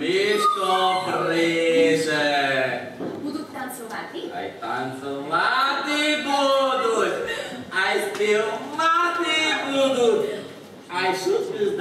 Misko Prese. Budut tanzovati? Ai tanzovati budut. Ai still mati budut. I should use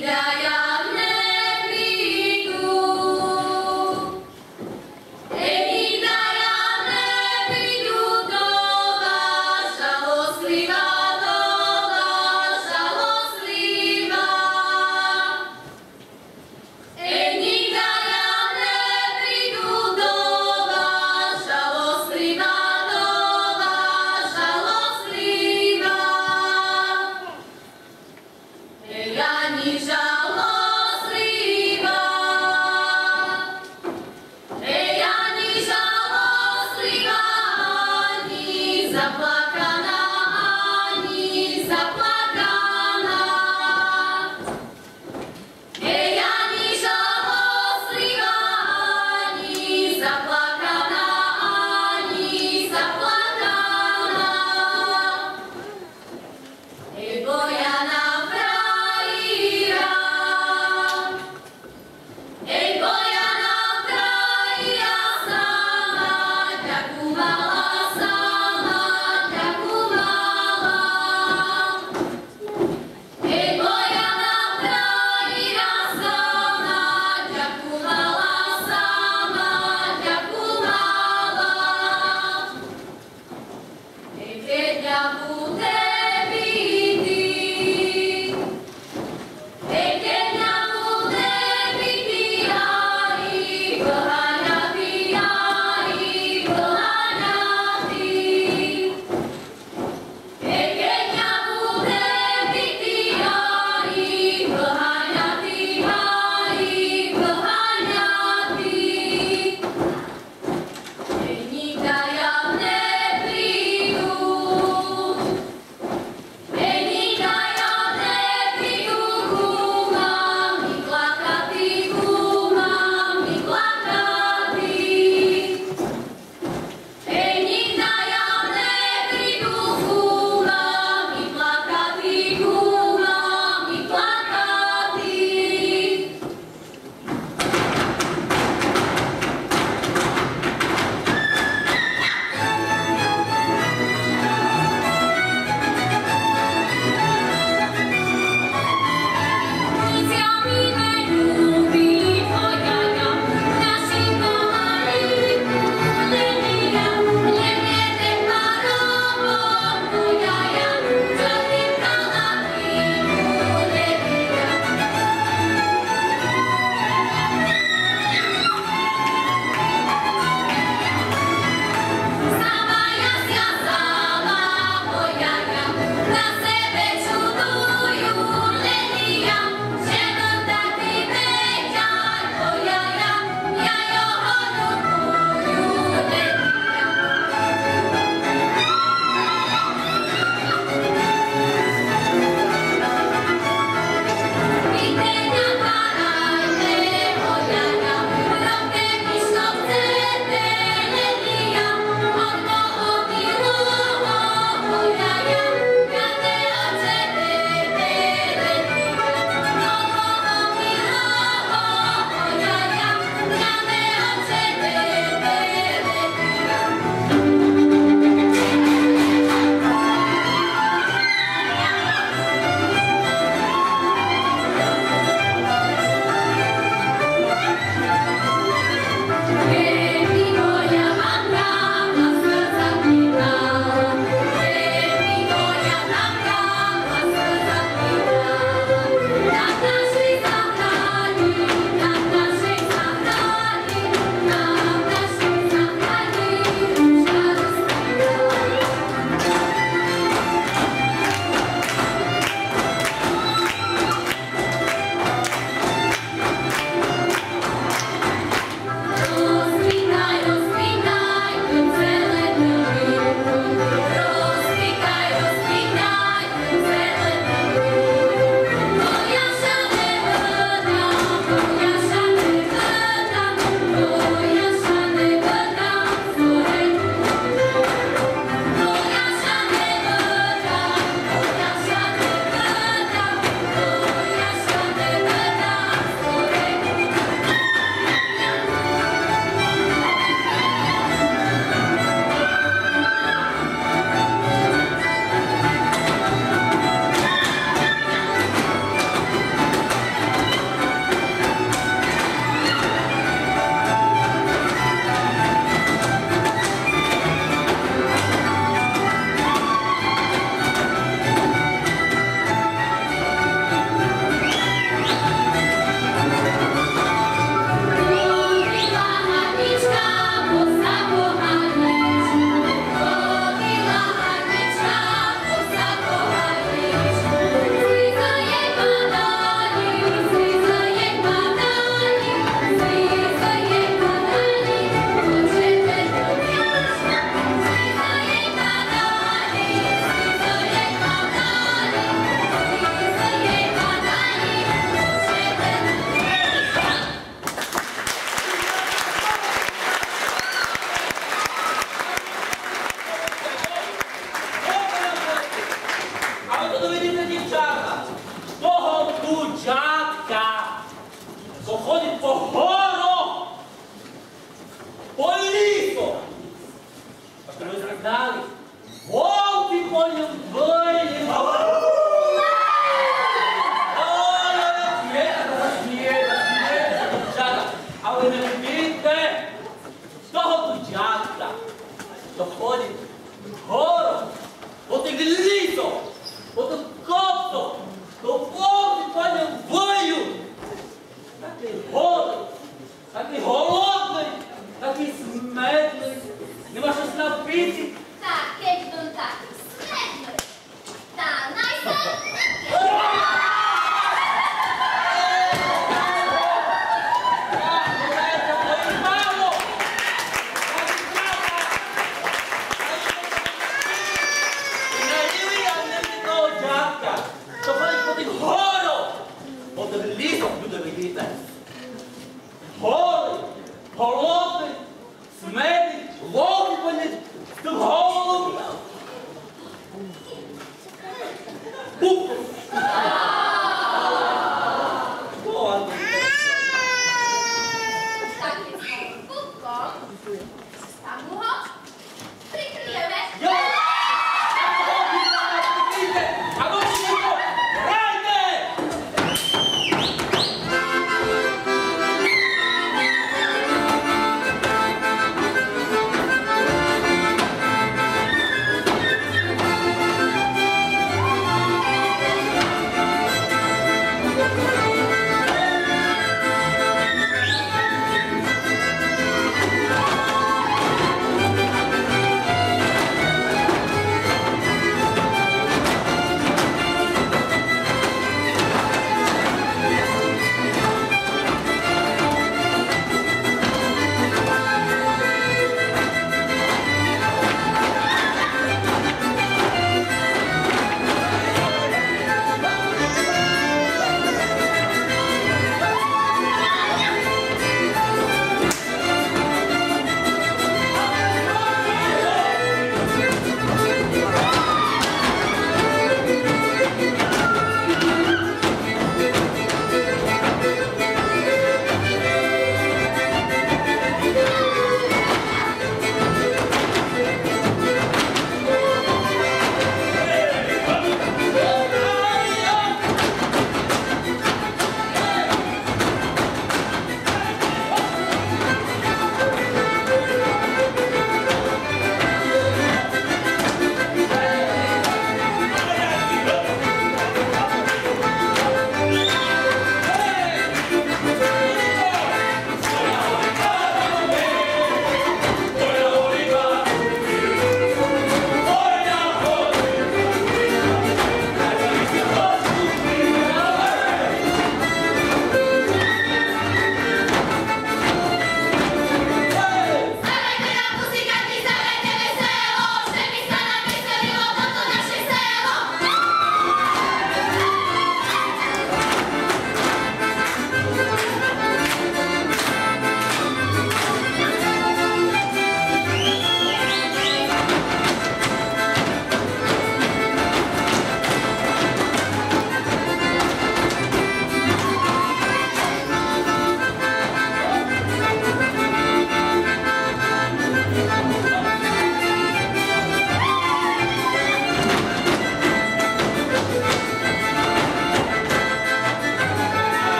Yeah. use